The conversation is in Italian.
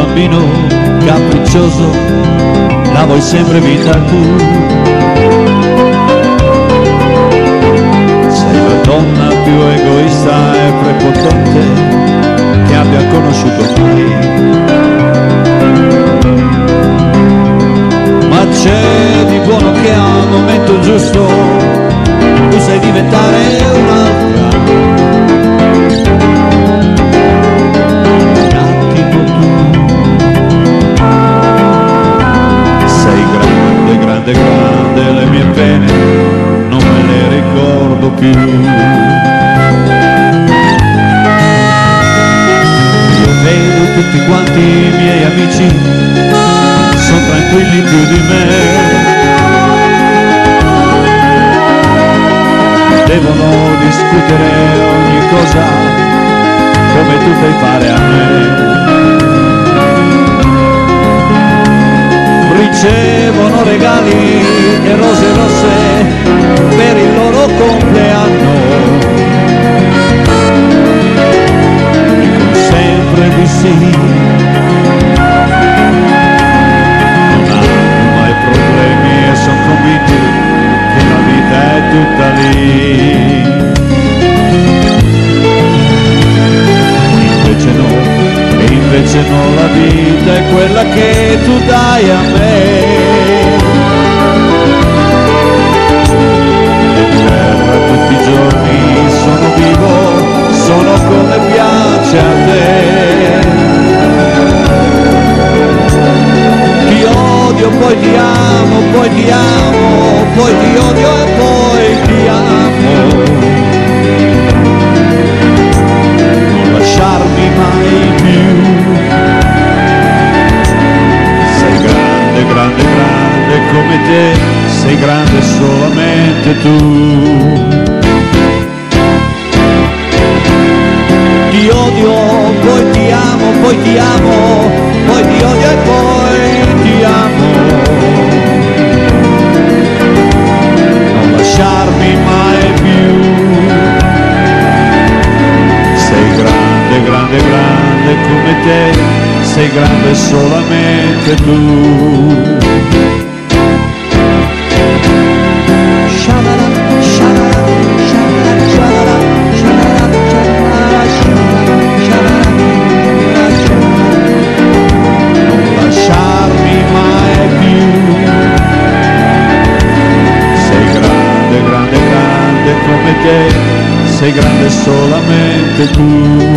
bambino capriccioso, la vuoi sempre vita tu. Più. Vedo tutti quanti i miei amici, sono tranquilli più di me. Devono discutere ogni cosa come tu fai fare a me. ricevono regali e rose sì. Non hanno mai problemi e sono che la vita è tutta lì. Invece no, invece no, la vita è quella che tu dai a me. Poi ti amo, poi ti amo, poi ti odio e poi ti amo. non lasciarmi mai più. Sei grande, grande, grande come te, sei grande solamente tu. Lasciarmi mai più. Sei grande, grande, grande come te, sei grande solamente tu. Sei grande solamente tu.